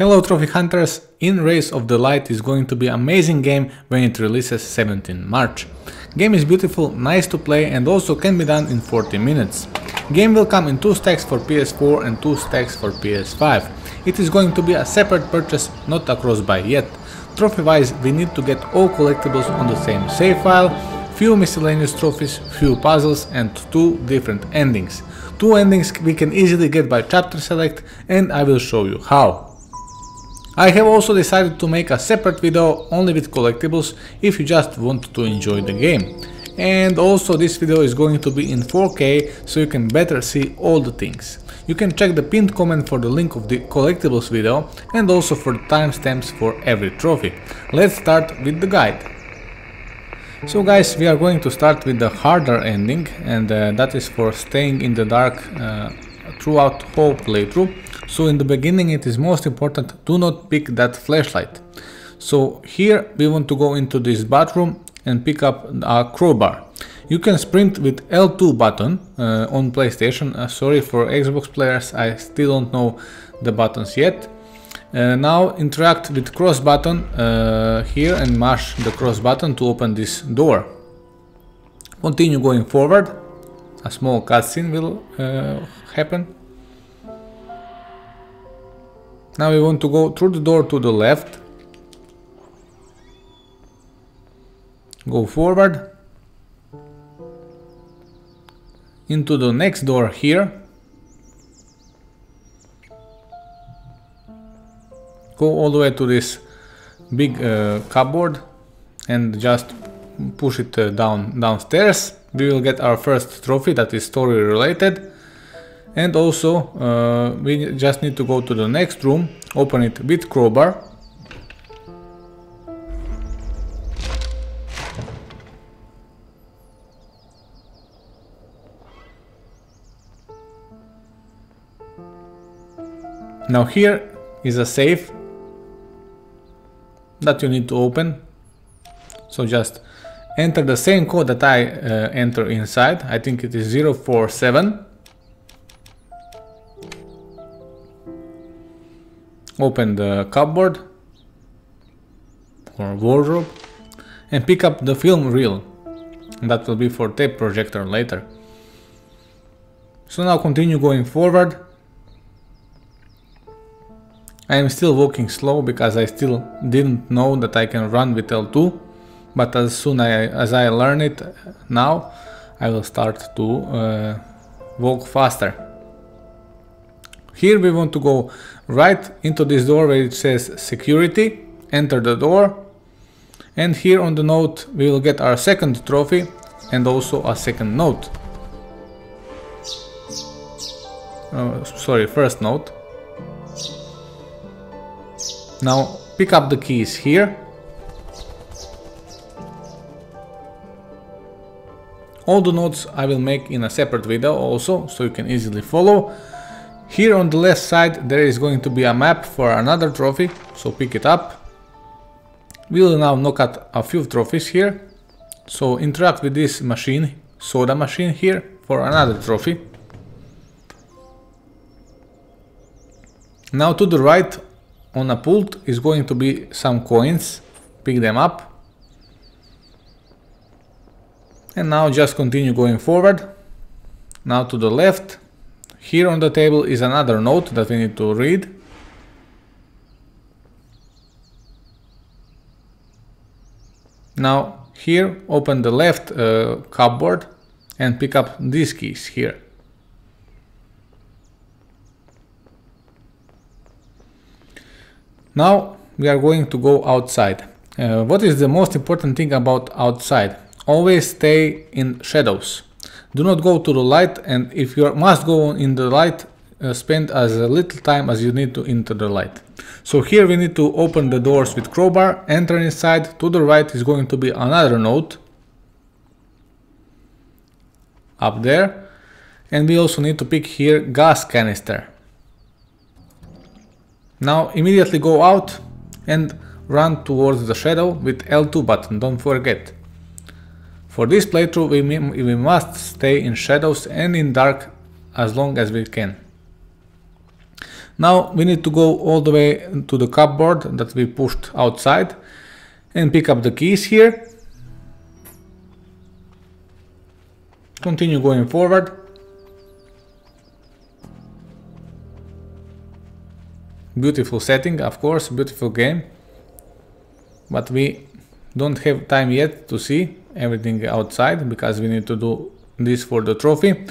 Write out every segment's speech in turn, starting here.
Hello Trophy Hunters, in Rays of the Light is going to be amazing game when it releases 17 March. Game is beautiful, nice to play and also can be done in 40 minutes. Game will come in 2 stacks for PS4 and 2 stacks for PS5. It is going to be a separate purchase, not a cross-buy yet. Trophy wise we need to get all collectibles on the same save file, few miscellaneous trophies, few puzzles and 2 different endings. Two endings we can easily get by chapter select and I will show you how. I have also decided to make a separate video only with collectibles if you just want to enjoy the game. And also this video is going to be in 4K so you can better see all the things. You can check the pinned comment for the link of the collectibles video and also for timestamps for every trophy. Let's start with the guide. So guys, we are going to start with the harder ending and uh, that is for staying in the dark uh, throughout whole playthrough so in the beginning it is most important do not pick that flashlight. So here we want to go into this bathroom and pick up a crowbar. You can sprint with L2 button uh, on PlayStation. Uh, sorry for Xbox players, I still don't know the buttons yet. Uh, now interact with cross button uh, here and mash the cross button to open this door. Continue going forward. A small cutscene will uh, happen. Now we want to go through the door to the left. Go forward. Into the next door here. Go all the way to this big uh, cupboard and just push it uh, down downstairs. We will get our first trophy that is story related and also uh, we just need to go to the next room open it with crowbar. Now here is a safe that you need to open. So just enter the same code that I uh, enter inside. I think it is 047 open the cupboard or wardrobe and pick up the film reel. That will be for tape projector later. So now continue going forward. I am still walking slow because I still didn't know that I can run with L2 but as soon I, as I learn it now I will start to uh, walk faster here we want to go right into this door where it says security, enter the door and here on the note we will get our second trophy and also a second note. Oh, sorry, first note. Now pick up the keys here. All the notes I will make in a separate video also, so you can easily follow. Here on the left side there is going to be a map for another trophy, so pick it up. We will now knock out a few trophies here. So interact with this machine, soda machine here, for another trophy. Now to the right on a pult is going to be some coins, pick them up. And now just continue going forward. Now to the left here on the table is another note that we need to read. Now here open the left uh, cupboard and pick up these keys here. Now we are going to go outside. Uh, what is the most important thing about outside? Always stay in shadows do not go to the light and if you must go in the light uh, spend as little time as you need to enter the light. So here we need to open the doors with crowbar, enter inside, to the right is going to be another note up there and we also need to pick here gas canister. Now immediately go out and run towards the shadow with L2 button, don't forget. For this playthrough we, we must stay in shadows and in dark as long as we can. Now we need to go all the way to the cupboard that we pushed outside and pick up the keys here. Continue going forward. Beautiful setting, of course, beautiful game. But we don't have time yet to see everything outside because we need to do this for the trophy.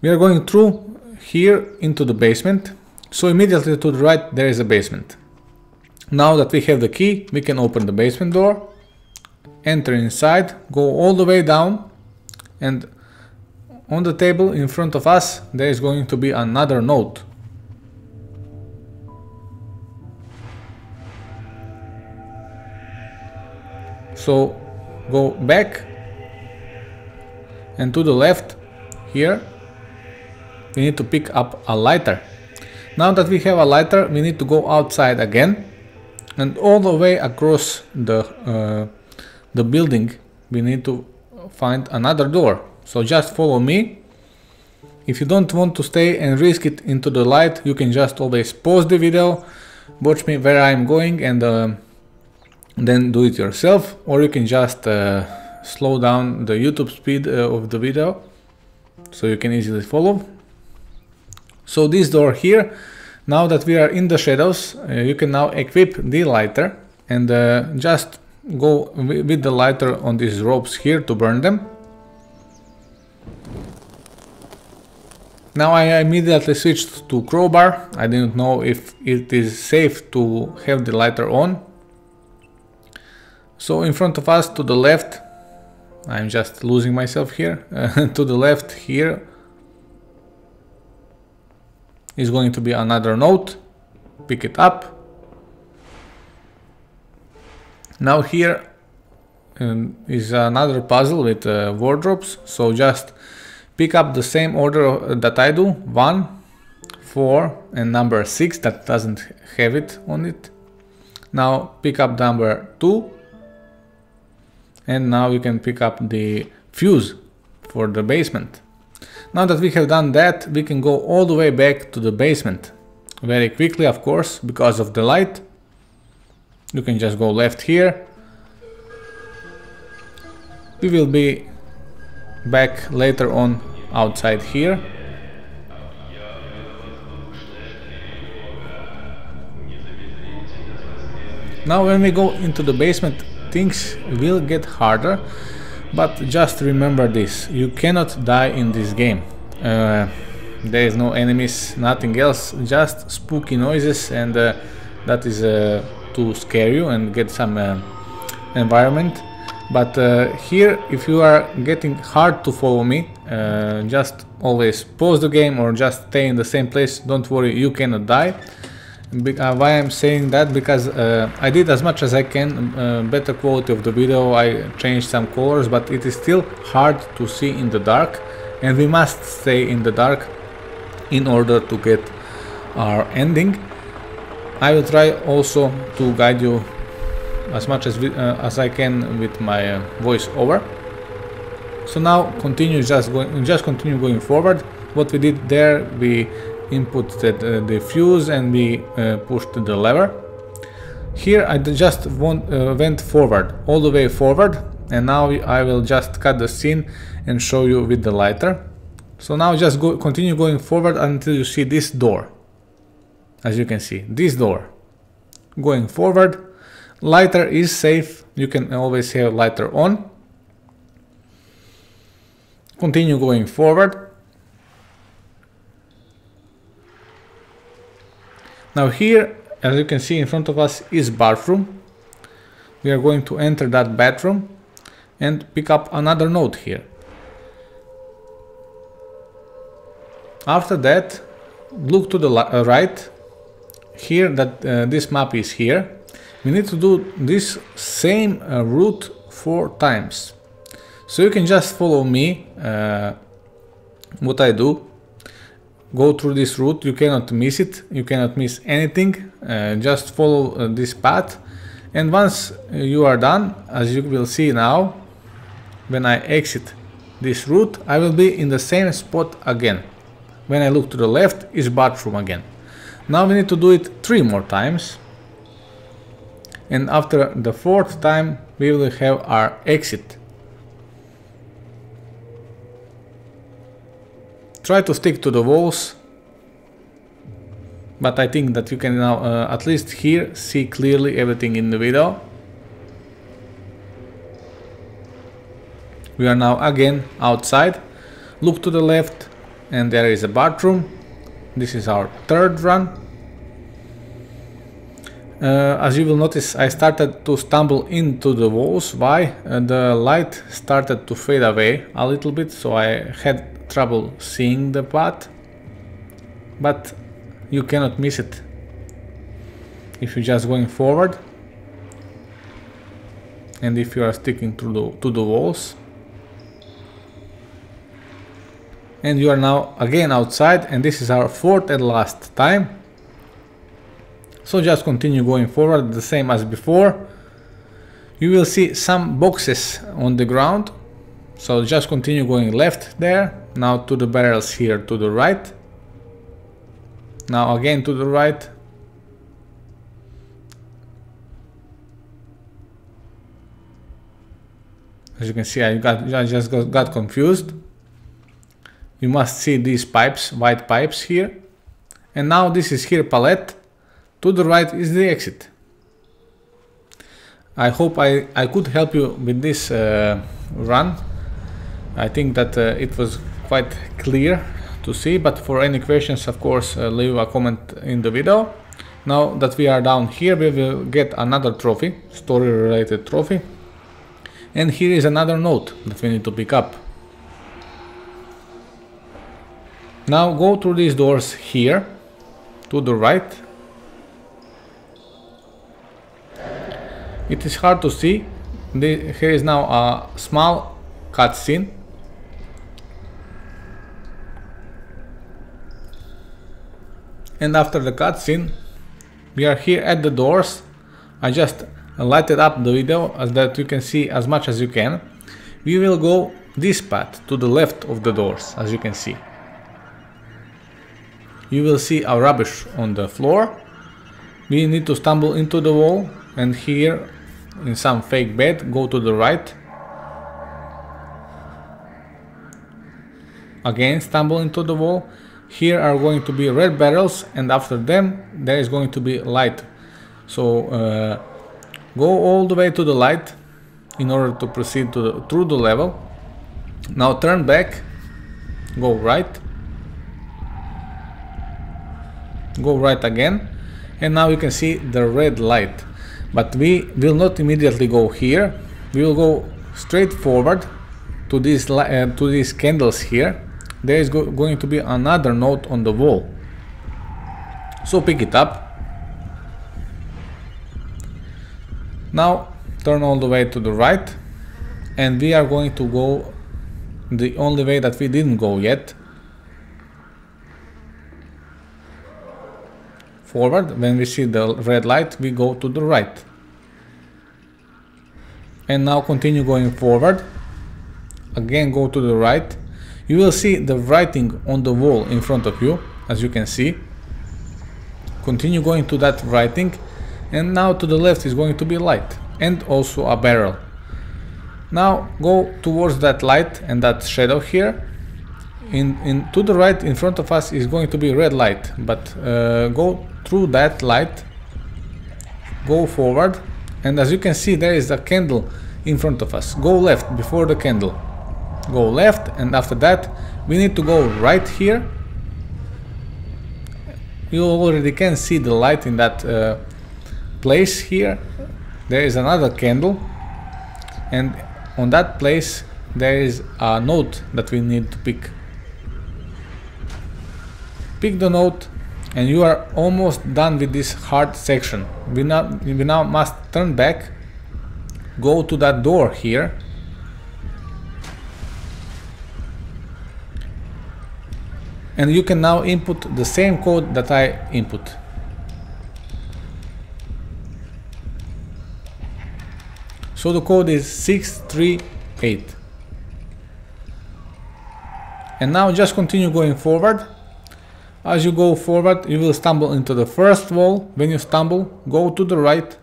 We are going through here into the basement. So immediately to the right there is a basement. Now that we have the key, we can open the basement door, enter inside, go all the way down and on the table in front of us there is going to be another note. So go back and to the left here we need to pick up a lighter. Now that we have a lighter we need to go outside again and all the way across the uh, the building we need to find another door so just follow me if you don't want to stay and risk it into the light you can just always pause the video watch me where I'm going and uh, then do it yourself or you can just uh, slow down the YouTube speed uh, of the video so you can easily follow so this door here now that we are in the shadows, uh, you can now equip the lighter and uh, just go with the lighter on these ropes here to burn them. Now I immediately switched to crowbar, I didn't know if it is safe to have the lighter on. So in front of us to the left, I'm just losing myself here, uh, to the left here is going to be another note pick it up. Now here um, is another puzzle with uh, wardrobes. So just pick up the same order that I do. 1 4 and number 6 that doesn't have it on it. Now pick up number 2 and now you can pick up the fuse for the basement now that we have done that, we can go all the way back to the basement. Very quickly, of course, because of the light. You can just go left here. We will be back later on outside here. Now when we go into the basement, things will get harder but just remember this, you cannot die in this game. Uh, there is no enemies, nothing else, just spooky noises and uh, that is uh, to scare you and get some uh, environment. But uh, here, if you are getting hard to follow me, uh, just always pause the game or just stay in the same place, don't worry, you cannot die. Be uh, why I'm saying that because uh, I did as much as I can uh, better quality of the video. I changed some colors but it is still hard to see in the dark and we must stay in the dark in order to get our ending. I will try also to guide you as much as, uh, as I can with my uh, voice over so now continue just going just continue going forward. What we did there we input the, the fuse and we uh, pushed the lever. Here I just want, uh, went forward, all the way forward and now I will just cut the scene and show you with the lighter. So now just go, continue going forward until you see this door. As you can see, this door. Going forward, lighter is safe, you can always have lighter on. Continue going forward Now here, as you can see in front of us is bathroom. We are going to enter that bathroom and pick up another note here. After that, look to the uh, right. Here that uh, this map is here. We need to do this same uh, route four times. So you can just follow me uh, what I do go through this route. You cannot miss it. You cannot miss anything. Uh, just follow uh, this path. And once you are done as you will see now when I exit this route I will be in the same spot again. When I look to the left is bathroom again. Now we need to do it three more times. And after the fourth time we will have our exit. Try to stick to the walls. But I think that you can now uh, at least here see clearly everything in the video. We are now again outside. Look to the left and there is a bathroom. This is our third run. Uh, as you will notice I started to stumble into the walls. Why? Uh, the light started to fade away a little bit so I had trouble seeing the path. But you cannot miss it if you're just going forward and if you are sticking to the, to the walls and you are now again outside and this is our fourth and last time so just continue going forward the same as before. You will see some boxes on the ground. So just continue going left there. Now to the barrels here to the right. Now again to the right. As you can see I, got, I just got, got confused. You must see these pipes, white pipes here. And now this is here palette. To the right is the exit. I hope I, I could help you with this uh, run. I think that uh, it was quite clear to see, but for any questions, of course, uh, leave a comment in the video. Now that we are down here, we will get another trophy, story related trophy. And here is another note that we need to pick up. Now go through these doors here to the right. It is hard to see. here is now a small cutscene. And after the cutscene, we are here at the doors. I just lighted up the video as that you can see as much as you can. We will go this path to the left of the doors, as you can see you will see a rubbish on the floor. We need to stumble into the wall and here in some fake bed go to the right. Again stumble into the wall. Here are going to be red barrels and after them there is going to be light. So uh, go all the way to the light in order to proceed to the, through the level. Now turn back, go right go right again and now you can see the red light but we will not immediately go here. We will go straight forward to these uh, to these candles here. There is go going to be another note on the wall. So pick it up. Now turn all the way to the right. And we are going to go the only way that we didn't go yet forward. When we see the red light, we go to the right. And now continue going forward. Again, go to the right. You will see the writing on the wall in front of you, as you can see. Continue going to that writing. And now to the left is going to be light and also a barrel. Now go towards that light and that shadow here in, in to the right in front of us is going to be red light but uh, go through that light go forward and as you can see there is a candle in front of us. Go left before the candle. Go left and after that we need to go right here. You already can see the light in that uh, place here. There is another candle and on that place there is a note that we need to pick. Pick the note and you are almost done with this hard section. We now, we now must turn back, go to that door here and you can now input the same code that I input. So the code is 638. And now just continue going forward As you go forward, you will stumble into the first wall. When you stumble, go to the right.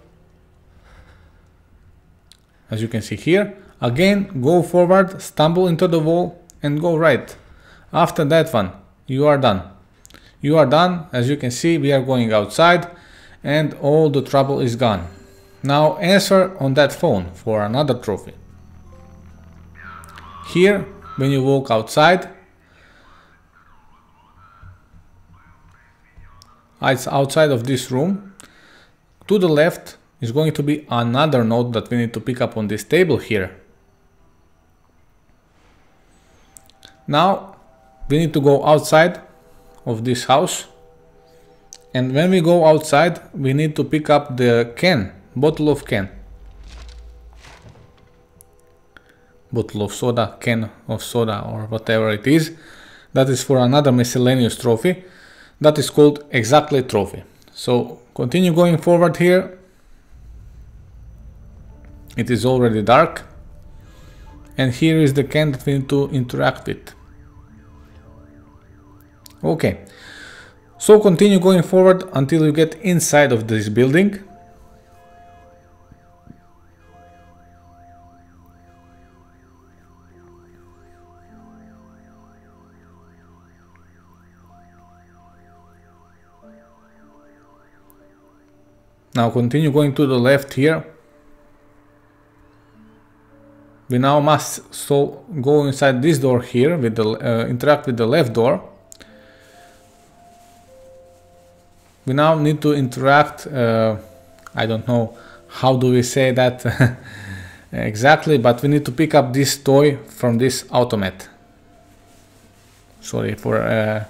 As you can see here. Again, go forward, stumble into the wall and go right. After that one, you are done. You are done. As you can see, we are going outside and all the trouble is gone. Now answer on that phone for another trophy. Here, when you walk outside, it's outside of this room. To the left is going to be another note that we need to pick up on this table here. Now we need to go outside of this house and when we go outside we need to pick up the can, bottle of can. Bottle of soda, can of soda or whatever it is. That is for another miscellaneous trophy that is called exactly trophy. So continue going forward here. It is already dark. And here is the can that we need to interact with. Okay. So continue going forward until you get inside of this building. Now continue going to the left here. We now must so go inside this door here with the uh, interact with the left door. We now need to interact. Uh, I don't know how do we say that exactly, but we need to pick up this toy from this automat. Sorry for uh,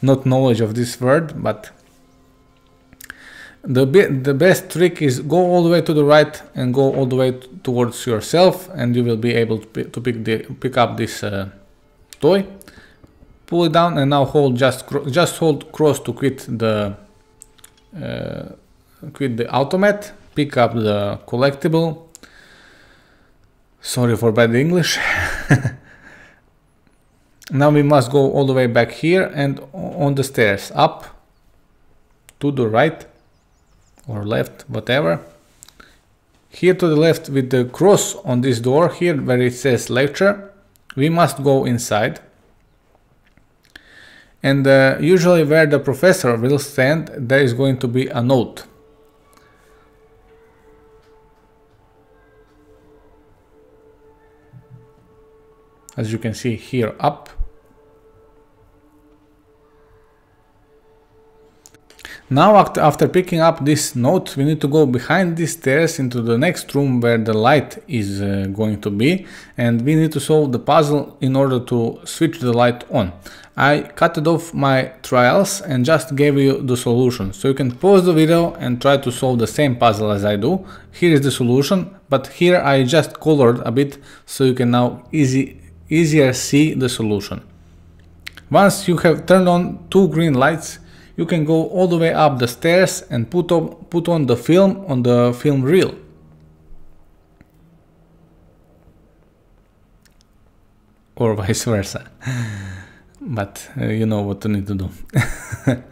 not knowledge of this word, but the, the best trick is go all the way to the right and go all the way towards yourself and you will be able to, to pick, the, pick up this uh, toy. Pull it down and now hold just just hold cross to quit the uh, quit the automat. Pick up the collectible. Sorry for bad English. now we must go all the way back here and on the stairs up to the right or left, whatever. Here to the left with the cross on this door here where it says lecture, we must go inside. And uh, usually where the professor will stand, there is going to be a note. As you can see here up, Now after picking up this note we need to go behind these stairs into the next room where the light is uh, going to be and we need to solve the puzzle in order to switch the light on. I cut off my trials and just gave you the solution so you can pause the video and try to solve the same puzzle as I do. Here is the solution but here I just colored a bit so you can now easy, easier see the solution. Once you have turned on two green lights you can go all the way up the stairs and put on, put on the film on the film reel. Or vice versa. but uh, you know what you need to do.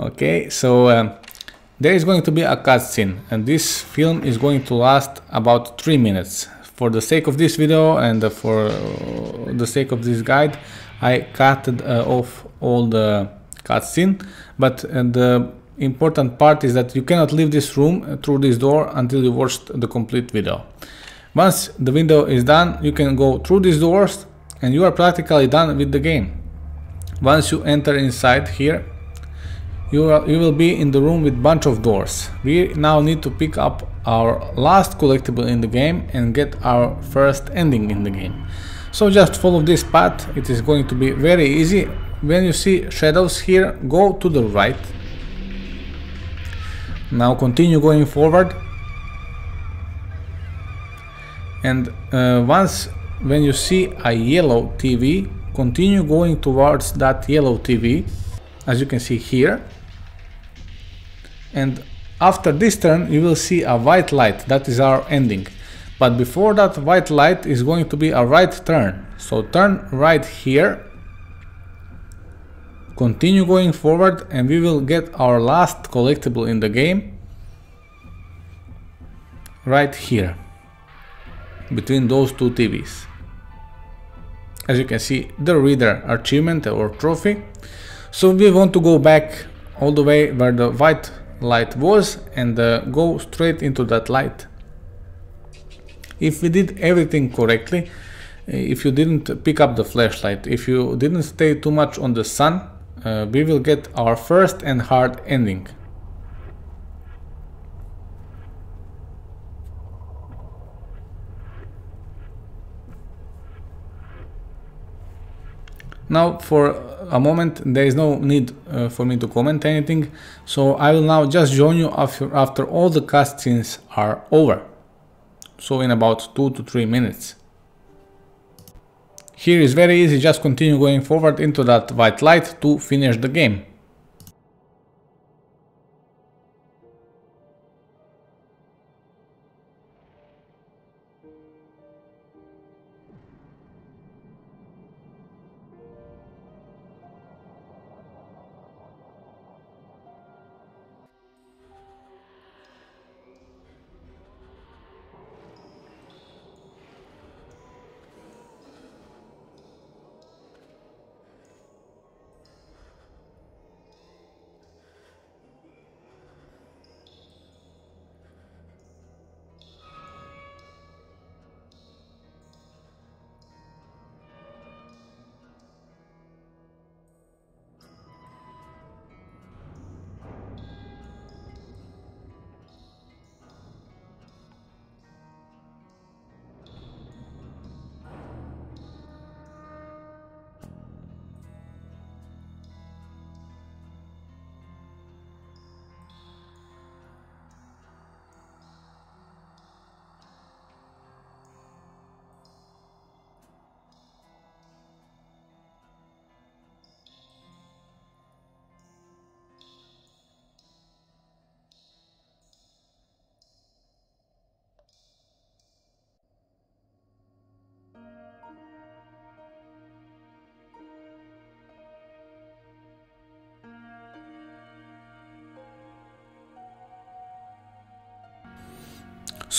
okay, so um, there is going to be a cutscene and this film is going to last about 3 minutes. For the sake of this video and for uh, the sake of this guide, I cut uh, off all the cutscene but the important part is that you cannot leave this room through this door until you watched the complete video. Once the window is done, you can go through these doors and you are practically done with the game. Once you enter inside here, you, are, you will be in the room with bunch of doors. We now need to pick up our last collectible in the game and get our first ending in the game. So just follow this path, it is going to be very easy when you see shadows here go to the right. Now continue going forward. And uh, once when you see a yellow TV continue going towards that yellow TV as you can see here. And after this turn you will see a white light. That is our ending. But before that white light is going to be a right turn. So turn right here continue going forward and we will get our last collectible in the game right here between those two TVs. As you can see the reader achievement or trophy. So we want to go back all the way where the white light was and uh, go straight into that light. If we did everything correctly, if you didn't pick up the flashlight, if you didn't stay too much on the sun, uh, we will get our first and hard ending. Now for a moment there is no need uh, for me to comment anything, so I will now just join you after, after all the cutscenes are over. So in about 2 to 3 minutes. Here is very easy, just continue going forward into that white light to finish the game.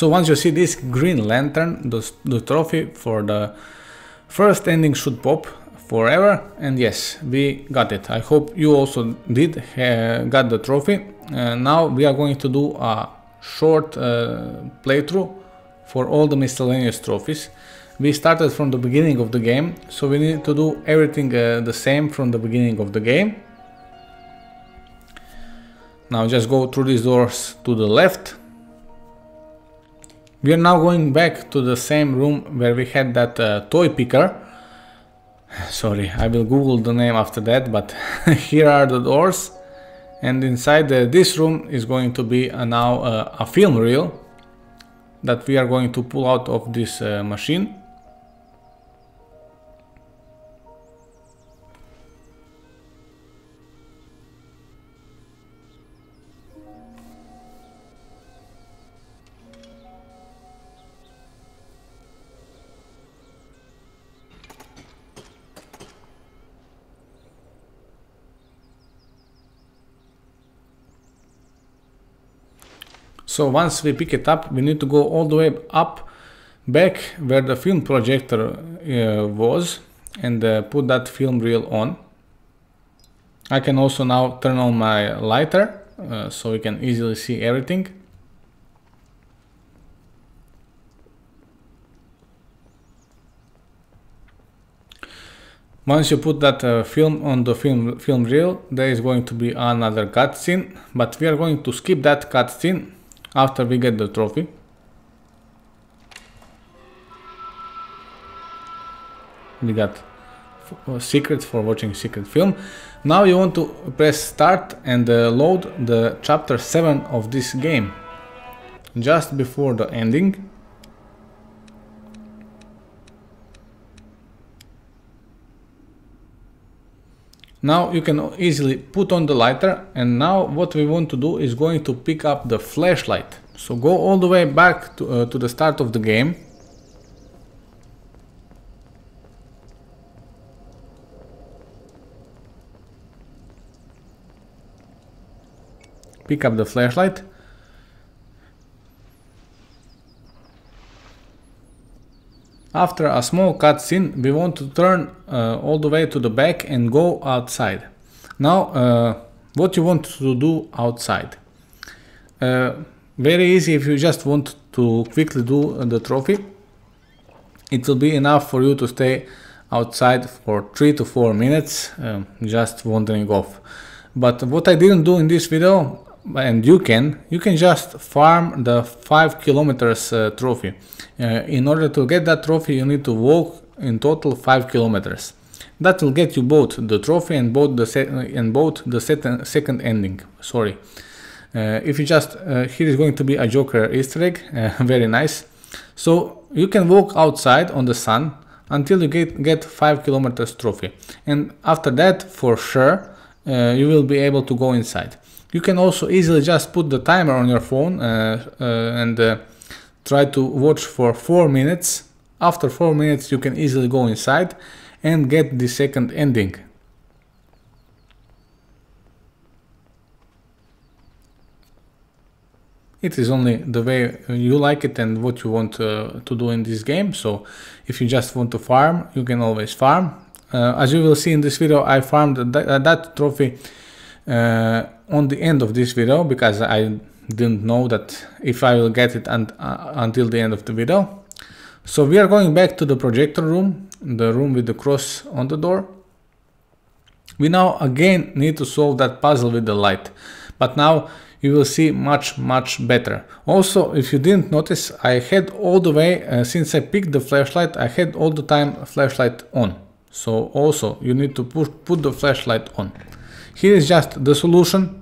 So once you see this green lantern, the, the trophy for the first ending should pop forever. And yes we got it. I hope you also did uh, got the trophy. Uh, now we are going to do a short uh, playthrough for all the miscellaneous trophies. We started from the beginning of the game so we need to do everything uh, the same from the beginning of the game. Now just go through these doors to the left we are now going back to the same room where we had that uh, toy picker. Sorry, I will google the name after that, but here are the doors. And inside uh, this room is going to be uh, now uh, a film reel that we are going to pull out of this machine. So once we pick it up, we need to go all the way up back where the film projector uh, was and uh, put that film reel on. I can also now turn on my lighter uh, so we can easily see everything. Once you put that uh, film on the film, film reel, there is going to be another cutscene, but we are going to skip that cutscene after we get the trophy. We got secrets for watching secret film. Now you want to press start and uh, load the chapter 7 of this game. Just before the ending. Now you can easily put on the lighter and now what we want to do is going to pick up the flashlight. So go all the way back to, uh, to the start of the game. Pick up the flashlight After a small cutscene, we want to turn uh, all the way to the back and go outside. Now, uh, what you want to do outside? Uh, very easy if you just want to quickly do the trophy. It will be enough for you to stay outside for 3 to 4 minutes, um, just wandering off. But what I didn't do in this video, and you can, you can just farm the 5 kilometers uh, trophy. Uh, in order to get that trophy you need to walk in total 5 kilometers. That will get you both the trophy and both the and both the second ending. Sorry. Uh, if you just uh, here is going to be a Joker Easter egg, uh, very nice. So you can walk outside on the sun until you get get five kilometers trophy, and after that, for sure, uh, you will be able to go inside. You can also easily just put the timer on your phone uh, uh, and try to watch for four minutes. After four minutes, you can easily go inside and get the second ending. It is only the way you like it and what you want uh, to do in this game. So if you just want to farm, you can always farm. Uh, as you will see in this video, I farmed that, uh, trophy uh, on the end of this video because I didn't know that if I will get it un uh, until the end of the video. So we are going back to the projector room, the room with the cross on the door. We now again need to solve that puzzle with the light, but now you will see much much better. Also, if you didn't notice, I had all the way, uh, since I picked the flashlight, I had all the time flashlight on. So also you need to push, put the flashlight on. Here is just the solution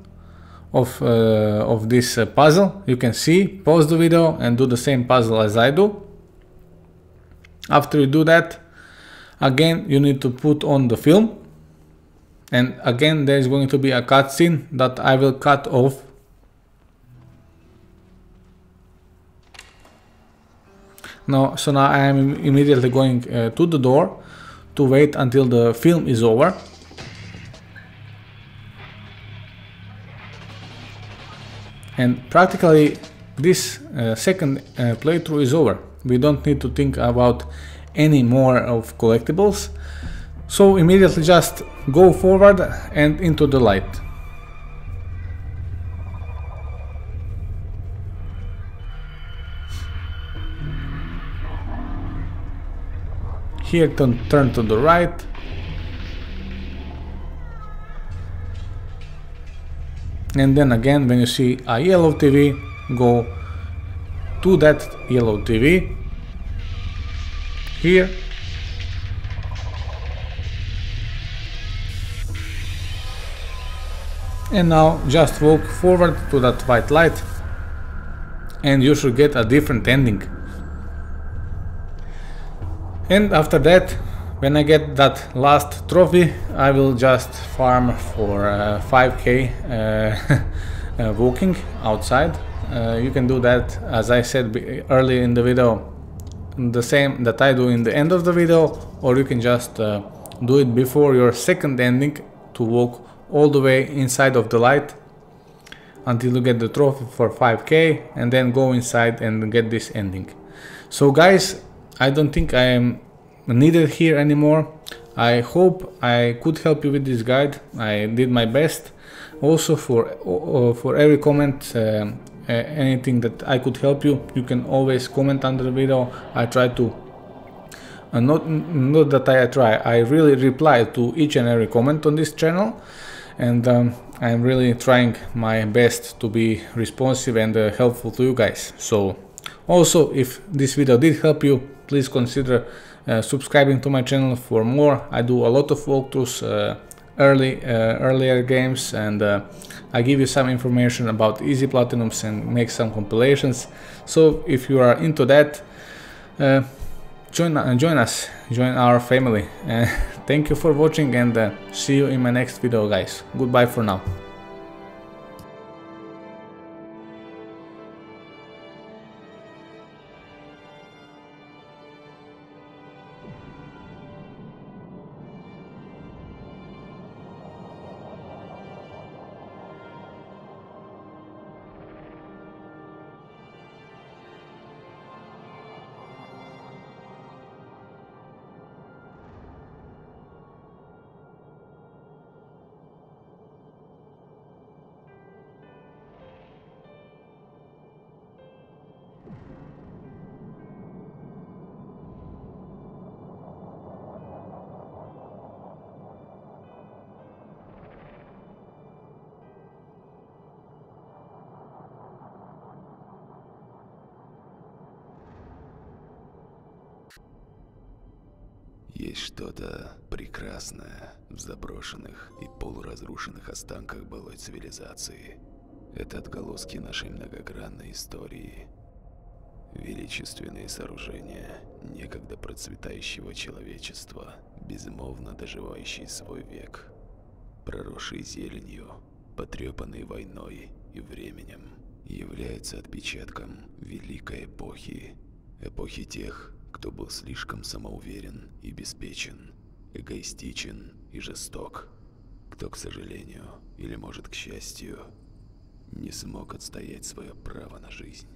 of, uh, of this uh, puzzle. You can see, pause the video and do the same puzzle as I do. After you do that, again you need to put on the film and again there is going to be a cutscene that I will cut off now so now I am immediately going uh, to the door to wait until the film is over and practically this uh, second uh, playthrough is over. We don't need to think about any more of collectibles. So immediately just go forward and into the light. Here turn, turn to the right and then again when you see a yellow TV go to that yellow TV here. And now just walk forward to that white light and you should get a different ending. And after that, when I get that last trophy, I will just farm for uh, 5k uh, uh, walking outside. Uh, you can do that, as I said earlier in the video, the same that I do in the end of the video, or you can just uh, do it before your second ending to walk all the way inside of the light until you get the trophy for 5k and then go inside and get this ending. So guys, I don't think I am needed here anymore. I hope I could help you with this guide. I did my best. Also for for every comment, uh, anything that I could help you, you can always comment under the video. I try to uh, not not that I try. I really reply to each and every comment on this channel, and um, I'm really trying my best to be responsive and uh, helpful to you guys. So also, if this video did help you, please consider Uh, subscribing to my channel for more. I do a lot of walkthroughs, uh, early uh, earlier games, and uh, I give you some information about easy platinums and make some compilations. So if you are into that, uh, join join us, join our family. thank you for watching and see you in my next video, guys. Goodbye for now. Есть что-то прекрасное в заброшенных и полуразрушенных останках былой цивилизации. Это отголоски нашей многогранной истории. Величественные сооружения некогда процветающего человечества, безмолвно доживающие свой век, проросшие зеленью, потрепанные войной и временем, являются отпечатком великой эпохи, эпохи тех, кто был слишком самоуверен и беспечен, эгоистичен и жесток, кто, к сожалению, или может к счастью, не смог отстоять свое право на жизнь.